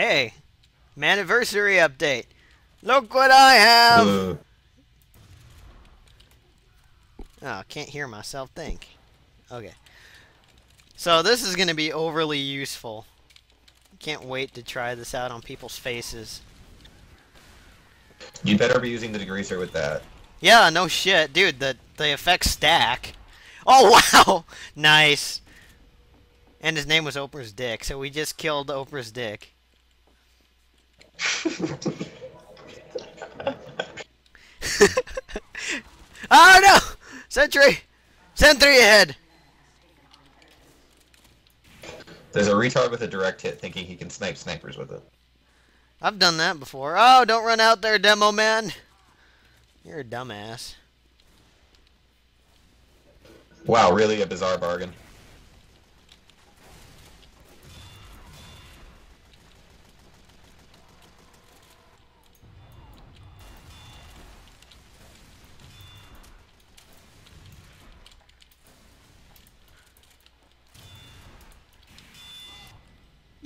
Hey, anniversary update. Look what I have. Ugh. Oh, can't hear myself think. Okay. So this is going to be overly useful. Can't wait to try this out on people's faces. You better be using the degreaser with that. Yeah, no shit. Dude, the, the effects stack. Oh, wow! nice. And his name was Oprah's dick, so we just killed Oprah's dick. oh no! Sentry! Sentry ahead! There's a retard with a direct hit thinking he can snipe snipers with it. I've done that before. Oh, don't run out there, demo man! You're a dumbass. Wow, really a Bazaar Bargain.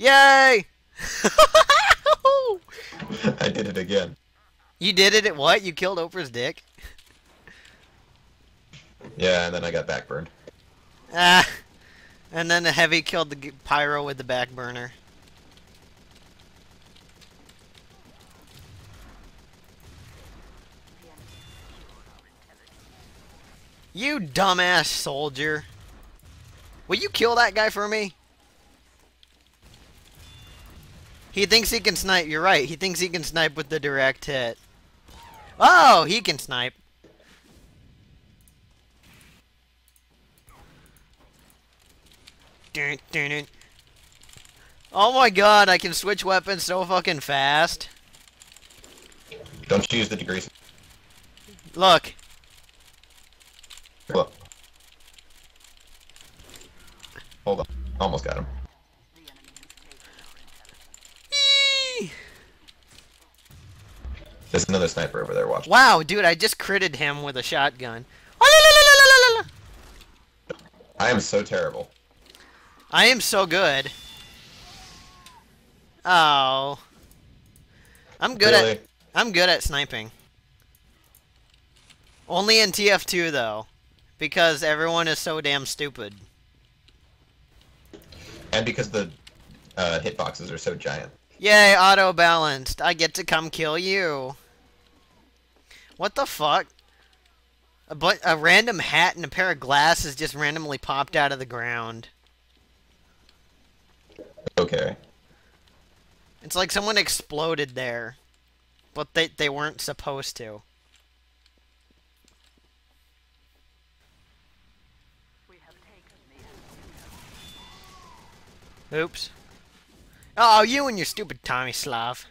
Yay! I did it again. you did it at what? You killed Oprah's dick? Yeah, and then I got backburned. Ah. And then the heavy killed the pyro with the back burner. You dumbass soldier. Will you kill that guy for me? He thinks he can snipe. You're right. He thinks he can snipe with the direct hit. Oh, he can snipe. Oh my god, I can switch weapons so fucking fast. Don't you use the degrees. Look. Look. Hold on. Almost got him. There's another sniper over there, watch. Wow, dude, I just critted him with a shotgun. I am so terrible. I am so good. Oh. I'm good really? at I'm good at sniping. Only in TF2 though, because everyone is so damn stupid. And because the uh, hitboxes are so giant. Yay, auto balanced. I get to come kill you. What the fuck? A, bu- a random hat and a pair of glasses just randomly popped out of the ground. Okay. It's like someone exploded there. But they, they weren't supposed to. Oops. Oh, you and your stupid Tomislav.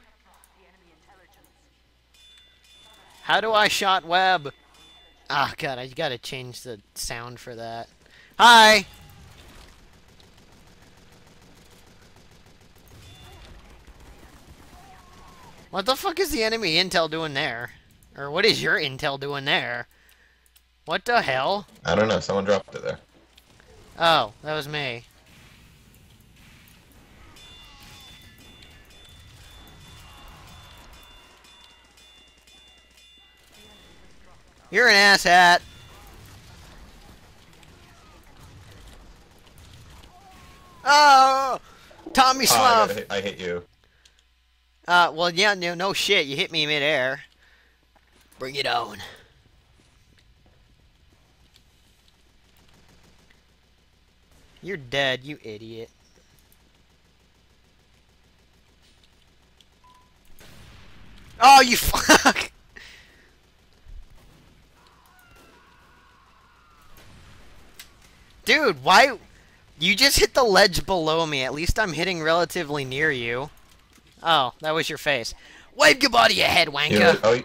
How do I shot web? Ah, God, I gotta change the sound for that. Hi! What the fuck is the enemy intel doing there? Or what is your intel doing there? What the hell? I don't know. Someone dropped it there. Oh, that was me. You're an asshat. Oh, Tommy Oh, I, Slav. hit- I hit you. Uh, well, yeah, no, no shit. You hit me midair. Bring it on. You're dead, you idiot. Oh, you fuck! Dude, why? You just hit the ledge below me. At least I'm hitting relatively near you. Oh, that was your face. Wave your body ahead, wanker. oh,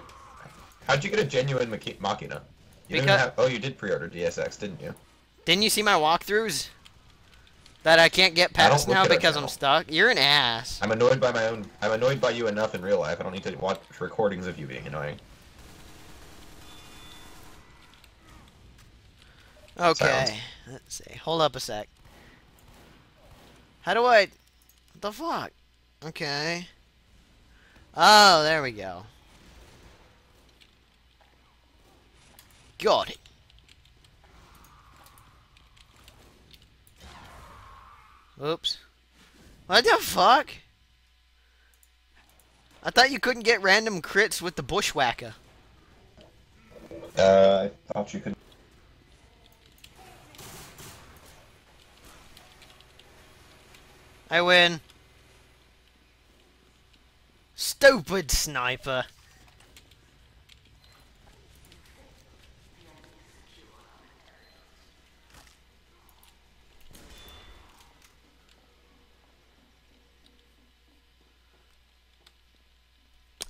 how'd you get a genuine Maki- Machina? You Because- have, oh, you did pre-order Deus Ex, didn't you? Didn't you see my walkthroughs? That I can't get past now because I'm stuck? You're an ass. I'm annoyed by my own. I'm annoyed by you enough in real life. I don't need to watch recordings of you being annoying. Okay. Silence. Let's see. Hold up a sec. How do I... What the fuck? Okay. Oh, there we go. Got it. Oops. What the fuck? I thought you couldn't get random crits with the bushwhacker. Uh, I thought you could. I win. Stupid sniper.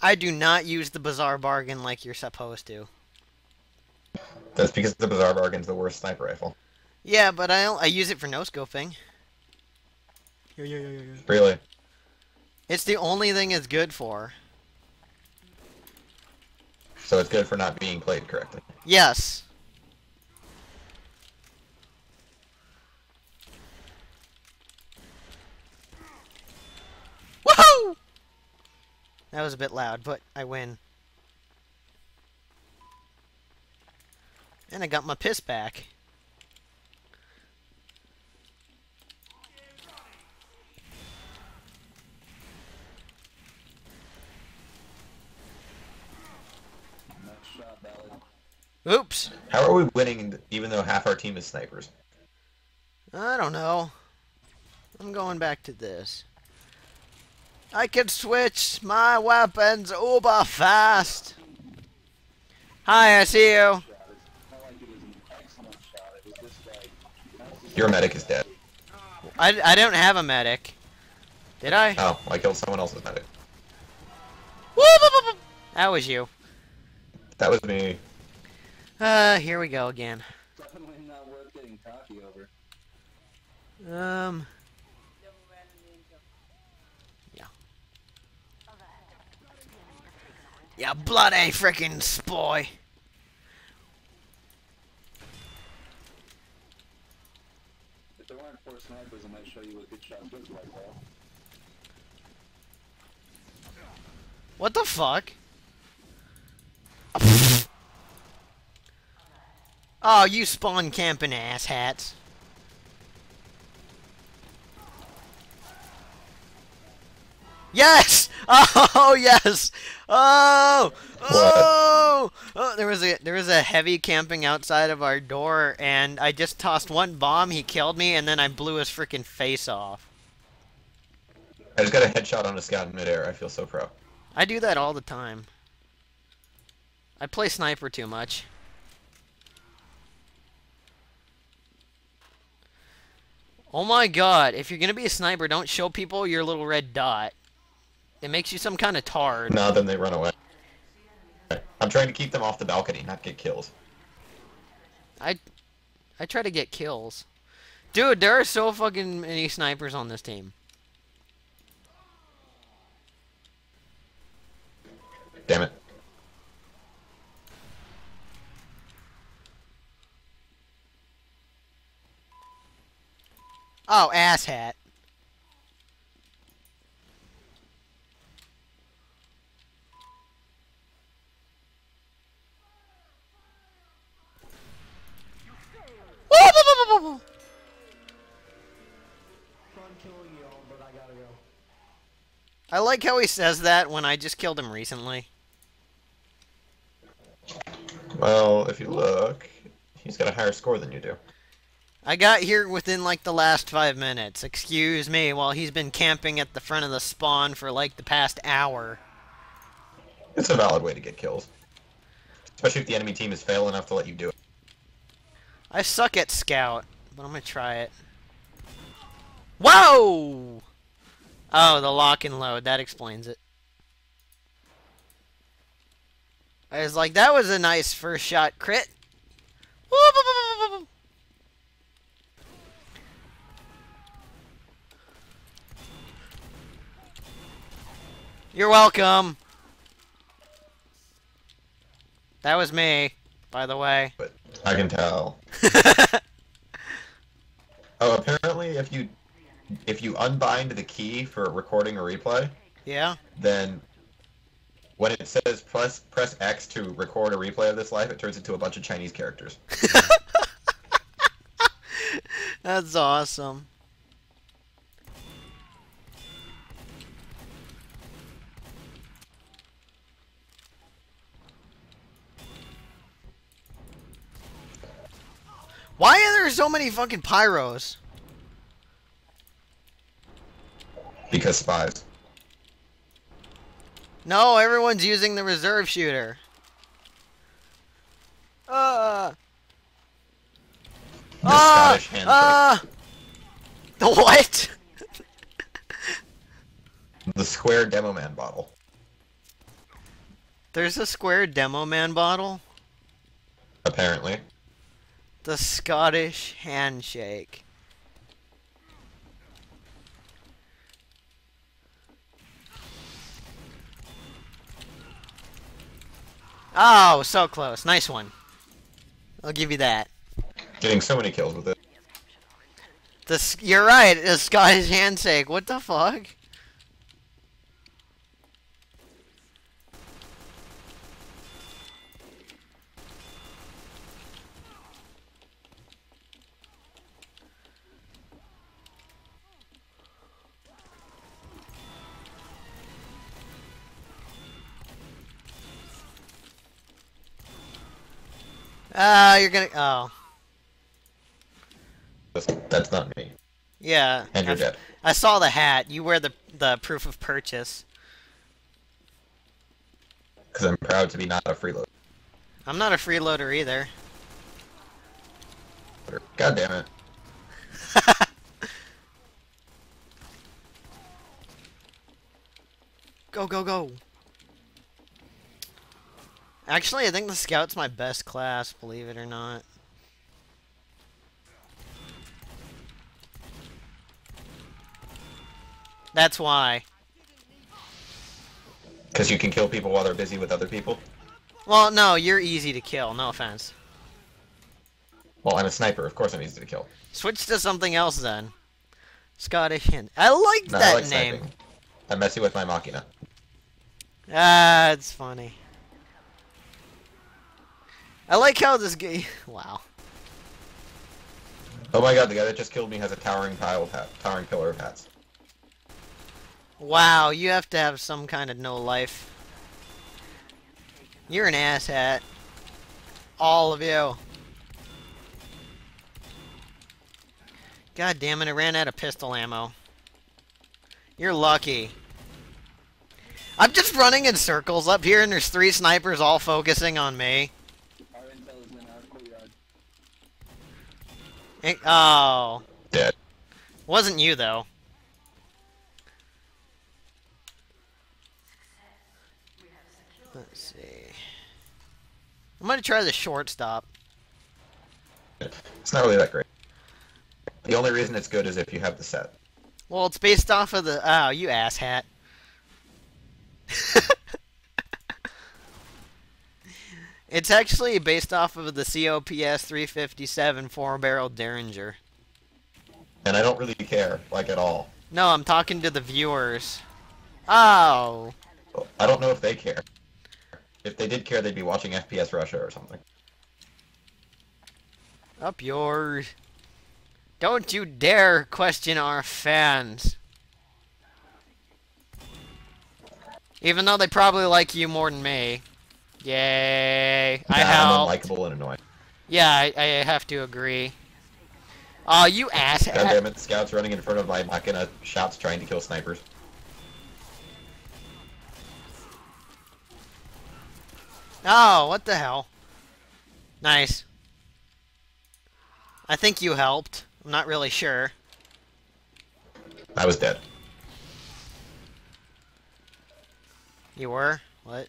I do not use the Bazaar Bargain like you're supposed to. That's because the Bazaar Bargain's the worst sniper rifle. Yeah, but I I use it for no scoping. Yeah, yeah, yeah, yeah, yeah. Really? It's the only thing it's good for. So it's good for not being played correctly. Yes. Woohoo! That was a bit loud, but I win. And I got my piss back. Oops. How are we winning even though half our team is snipers? I don't know. I'm going back to this. I can switch my weapons uber fast. Hi, I see you. Shot. It's not like it was an excellent shot. It was just like. Your medic is dead. I, I don't have a medic. Did I? Oh, I killed someone else's medic. That was you. That was me. Uh, here we go again. Definitely not worth getting cocky over. Um. Yeah. Yeah, bloody freaking spoy. If there weren't four snipers, I might show you what good shots looks like, though. What the fuck? Oh, you spawn camping asshats. Yes! Oh yes! Oh! Oh! Oh! There was a there was a heavy camping outside of our door, and I just tossed one bomb. He killed me, and then I blew his freaking face off. I just got a headshot on a scout in midair. I feel so pro. I do that all the time. I play sniper too much. Oh my god, if you're gonna be a sniper, don't show people your little red dot. It makes you some kind of tard. No, then they run away. I'm trying to keep them off the balcony, not get kills. I I try to get kills. Dude, there are so fucking many snipers on this team. Damn it. Oh, asshat. I like how he says that when I just killed him recently. Well, if you look, he's got a higher score than you do. I got here within like the last five minutes. Excuse me, while he's been camping at the front of the spawn for like the past hour. It's a valid way to get kills. Especially if the enemy team is fail enough to let you do it. I suck at scout, but I'm gonna try it. Whoa! Oh, the lock and load. That explains it. I was like, that was a nice first shot crit. You're welcome. That was me, by the way. But I can tell. Oh, apparently if you if you unbind the key for recording a replay, Yeah? then when it says press press X to record a replay of this life, it turns into a bunch of Chinese characters. That's awesome. Why are there so many fucking pyros? Because spies. No, everyone's using the reserve shooter. Uh. The Ah! Scottish. Ah! The what? The square demo man bottle. There's a square demo man bottle. Apparently. The Scottish handshake. Oh, so close. Nice one. I'll give you that. Getting so many kills with it. The you're right. The Scottish handshake. What the fuck? Ah, you're gonna. Oh, That's, that's not me. yeah. And you're I- dead. I saw the hat. You wear the the proof of purchase. Because I'm proud to be not a freeloader. I'm not a freeloader either. God damn it. go go go. Actually, I think the scout's my best class, believe it or not. That's why. Because you can kill people while they're busy with other people. Well, no, you're easy to kill. No offense. Well, I'm a sniper. Of course I'm easy to kill. Switch to something else then. Scottish hint. I like No, that I like name. sniping. I'm messy with my Machina. Ah, it's funny. I like how this guy. Wow. Oh my god, the guy that just killed me has a towering pile of hat, towering pillar of hats. Wow, you have to have some kind of no life. You're an asshat. All of you. God damn it, I ran out of pistol ammo. You're lucky. I'm just running in circles up here and there's three snipers all focusing on me. Our intel is in our courtyard. Eh, Oh. Dead. Wasn't you though. Let's see. I'm gonna try the shortstop. It's not really that great. The only reason it's good is if you have the set. Well, it's based off of the. Oh, you asshat. it's actually based off of the COPS 357 four barrel Derringer. And I don't really care, like, at all. No, I'm talking to the viewers. Oh. I don't know if they care. If they did care, they'd be watching FPS Russia or something. Up yours. Don't you dare question our fans. Even though they probably like you more than me. Yay. I Nah, helped. I'm unlikable and annoying. Yeah, I, I have to agree. Oh, you ass. God damn it, scouts running in front of my Machina uh, shots trying to kill snipers. Oh, what the hell? Nice. I think you helped. I'm not really sure. I was dead. You were? What?